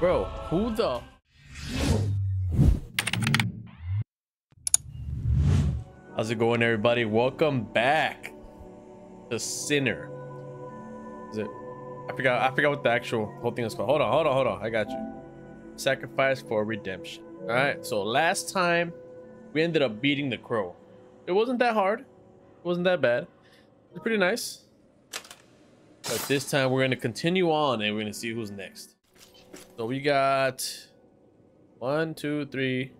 Bro, who the? How's it going, everybody? Welcome back to Sinner. Is it? I forgot. I forgot what the actual whole thing is called. Hold on, hold on, hold on. I got you. Sacrifice for redemption. All right. So last time we ended up beating the crow. It wasn't that hard. It wasn't that bad. It was pretty nice. But this time we're gonna continue on and we're gonna see who's next. So we got one, two, three,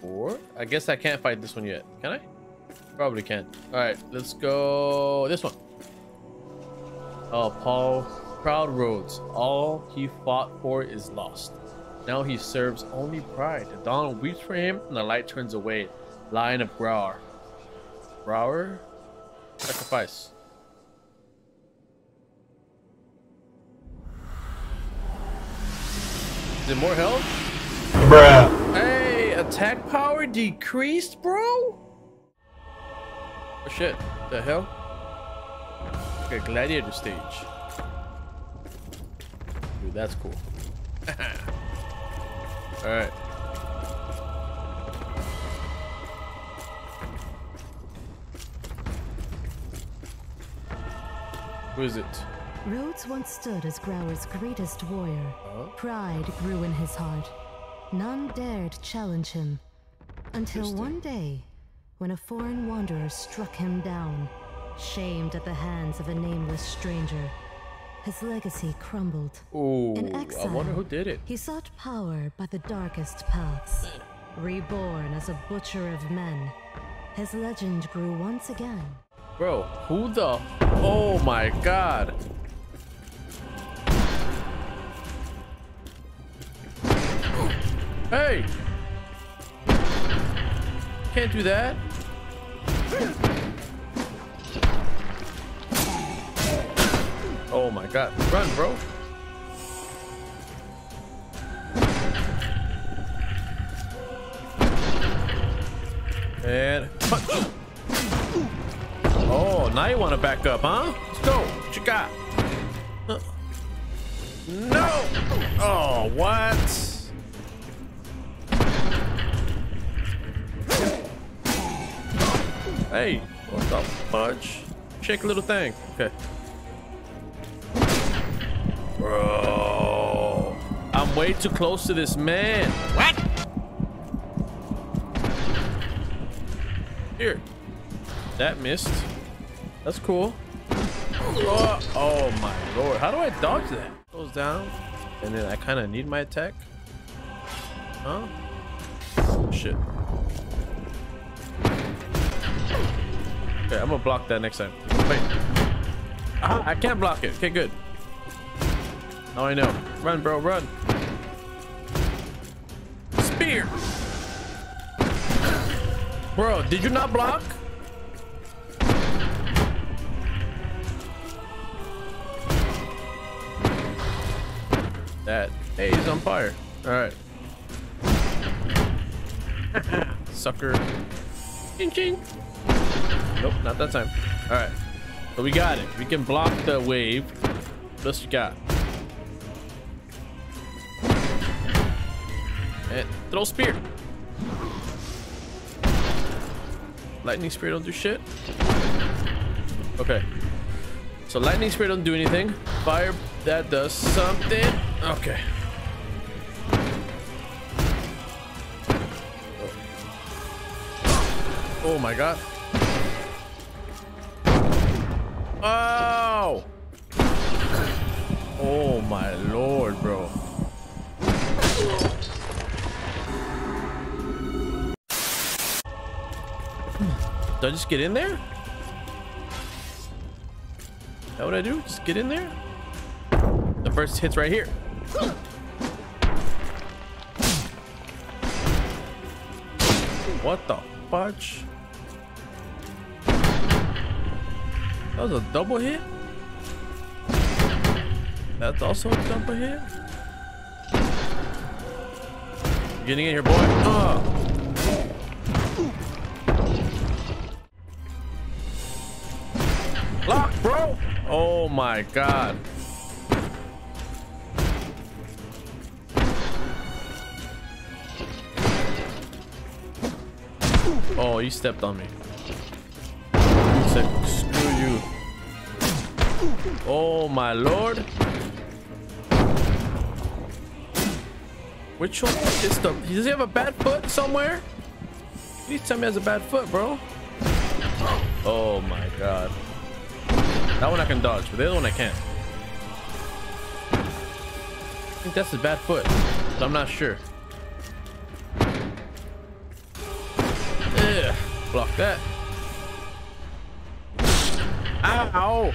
four. I guess I can't fight this one yet. Can I? Probably can't. All right, let's go this one. Oh, Paul Proud Rhodes. All he fought for is lost. Now he serves only pride. The dawn weeps for him, and the light turns away. Lion of Brower. Brower? Sacrifice. Is it more health? Bruh. Hey, attack power decreased, bro? Oh shit, the hell? Okay, gladiator stage. Dude, that's cool. Alright. Who is it? Rhodes once stood as Grauer's greatest warrior. Oh. Pride grew in his heart. None dared challenge him. Until one day, when a foreign wanderer struck him down, shamed at the hands of a nameless stranger. His legacy crumbled. Ooh, In I wonder who did it. He sought power by the darkest paths. Reborn as a butcher of men, his legend grew once again. Bro, who the? Oh my god. Hey! Can't do that. Oh my god. Run, bro. And. Oh, now you want to back up, huh? Let's go. What you got? No. Oh, what? Hey, what the fudge? Shake a little thing. Okay. Bro, I'm way too close to this man. What? Here. That missed. That's cool. Oh, oh my lord. How do I dodge that? Goes down. And then I kind of need my attack. Huh? Shit. Okay, I'm gonna block that next time. Wait. Ah, I can't block it. Okay, good. Now I know. Run, bro, run. Spear. Bro, did you not block? That. Hey, he's on fire. All right. Sucker. Ching ching. Nope, not that time. All right. But we got it. We can block the wave. What else you got? And throw spear. Lightning spear don't do shit. Okay. So lightning spear don't do anything. Fire that does something. Okay. Oh, oh my god. Oh! Oh my lord, bro. Do I just get in there? Is that what I do? Just get in there? The first hit's right here. What the fudge? That was a double hit? That's also a double hit? You getting in here, boy? Oh. Lock, bro! Oh my god. Oh, you stepped on me. Six. Oh my lord. Which one is the... Does he have a bad foot somewhere? Please tell me he has a bad foot, bro. Oh my god. That one I can dodge, but the other one I can't. I think that's his bad foot, but I'm not sure. Ugh, block that. Ow!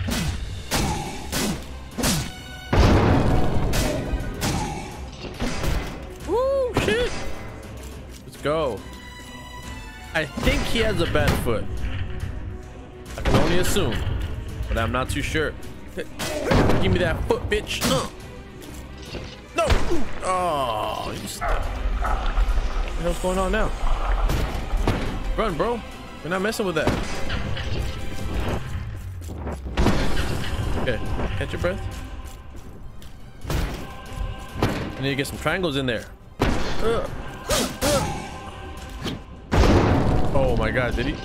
Go. I think he has a bad foot. I can only assume, but I'm not too sure. Give me that foot, bitch. Uh. No! Oh. What the hell's going on now? Run, bro. We're not messing with that. Okay, catch your breath. I need to get some triangles in there. Uh, my god, did he?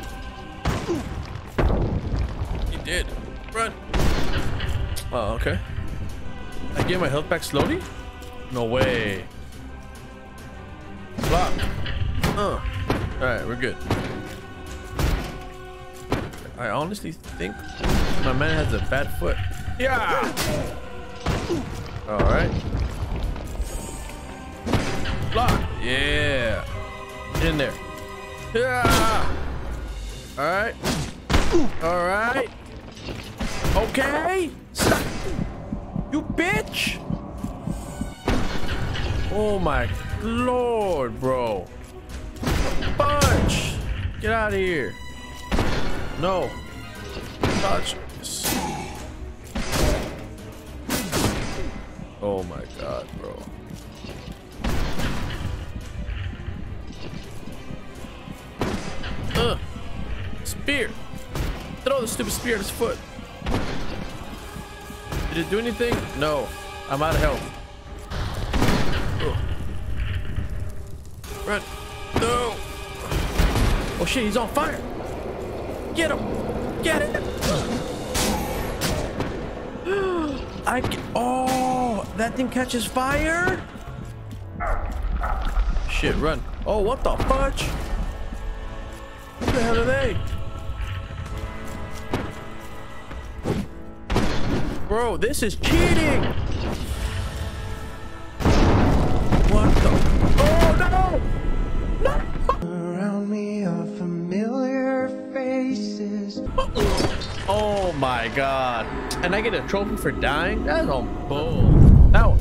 He did. Run. Oh, okay. I get my health back slowly? No way. Block. Alright, we're good. I honestly think my man has a bad foot. Yeah. Alright. Block. Yeah. Get in there. Yeah. Alright. Alright. Okay. Stop. You bitch. Oh my lord, bro. Bunch. Get out of here. No. Touch. Oh my god, bro. Spear. Throw the stupid spear at his foot. Did it do anything? No. I'm out of health. Ugh. Run. No. Oh shit, he's on fire. Get him. Get it. I can, oh, that thing catches fire? Shit, run. Oh, what the fudge? What the hell are they? Bro, this is cheating. What the? Oh no! No! Around me are familiar faces. Oh, oh my god. And I get a trophy for dying? That's on bull. That one.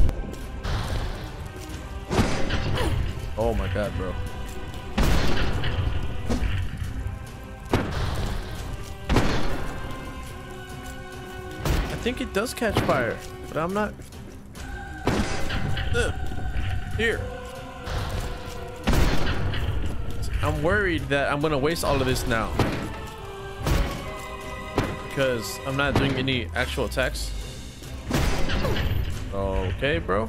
Oh my god, bro. Think it does catch fire, but I'm not. Ugh. Here. I'm worried that I'm gonna waste all of this now because I'm not doing any actual attacks. Okay, bro.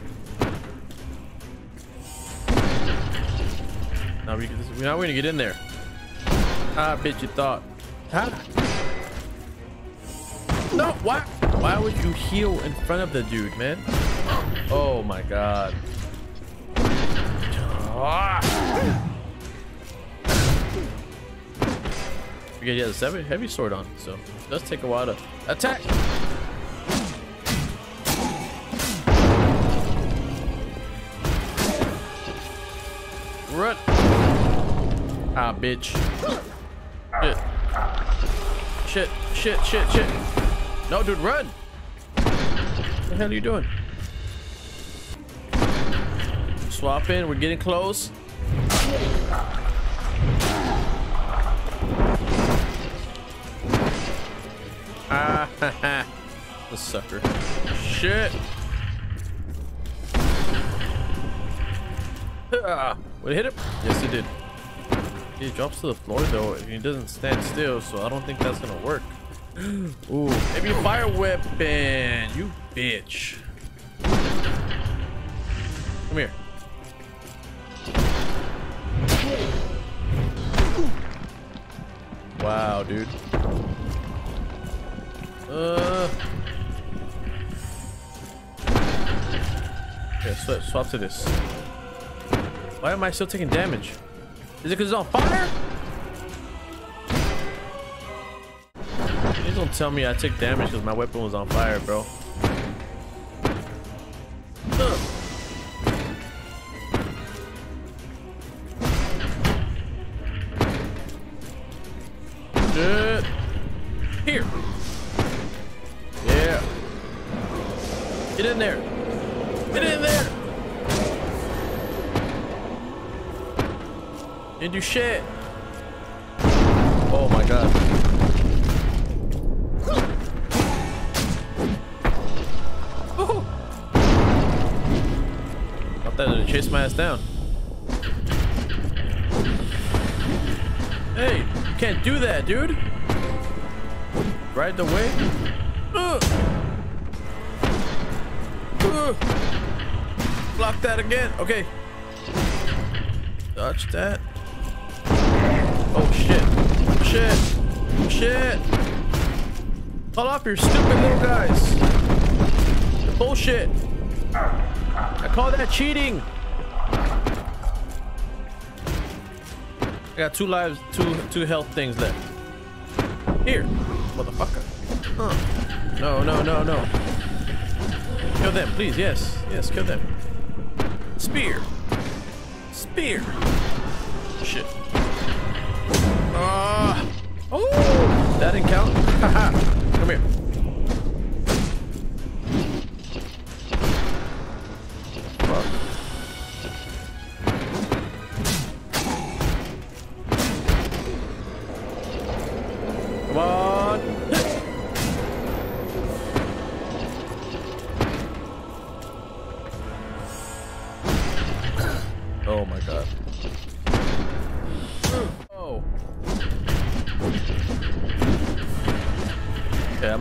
Now we now we're gonna get in there. Ah, bitch, you thought. Huh? No, why? Why would you heal in front of the dude, man? Oh my god. Ah. Because he has a heavy sword on, so it does take a while to attack. Run. Ah, bitch. Shit. Shit, shit, shit, shit. No, dude, run. What the hell are you doing? Swap in. We're getting close. Ah, ha, ha. The sucker. Shit. Ah, would it hit him? Yes, it did. He drops to the floor though, he doesn't stand still, so I don't think that's gonna work. Ooh, maybe a fire weapon. You bitch. Come here. Wow, dude. Uh. Swap, swap to this. Why am I still taking damage? Is it because it's on fire? Don't tell me I took damage because my weapon was on fire, bro. Here. Yeah. Get in there. Get in there. Didn't do shit. Chase my ass down. Hey, you can't do that, dude. Right the way. Ugh. Ugh. Block that again. Okay. Dodge that. Oh shit. Shit. Shit. Call off your stupid little guys. Bullshit. I call that cheating. Got two lives, two two health things left. Here, motherfucker. Huh. No, no, no, no. Kill them, please. Yes, yes, kill them. Spear. Spear. Shit. Ah. oh, that didn't count. Haha. Come here.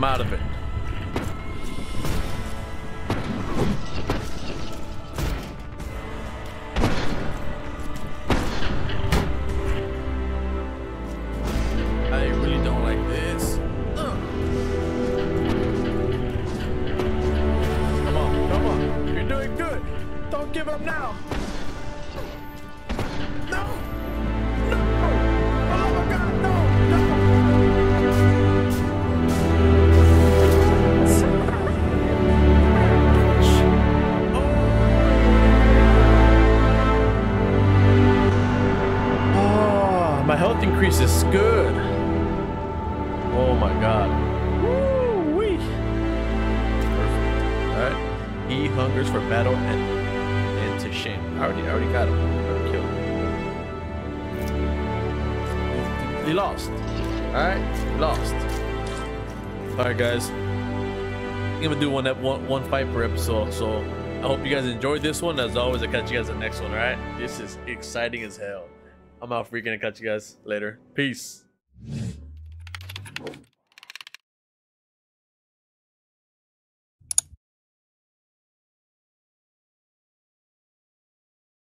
Out of it. Increase is good. Oh my god. Woo-wee. Perfect. Alright. He hungers for battle and, and to shame. I already, I already got him. I killed him. He lost. Alright? Lost. Alright guys. I'm gonna do one, one one fight per episode, so I hope you guys enjoyed this one. As always, I'll catch you guys in the next one, alright? This is exciting as hell. I'm out freaking and catch you guys later. Peace.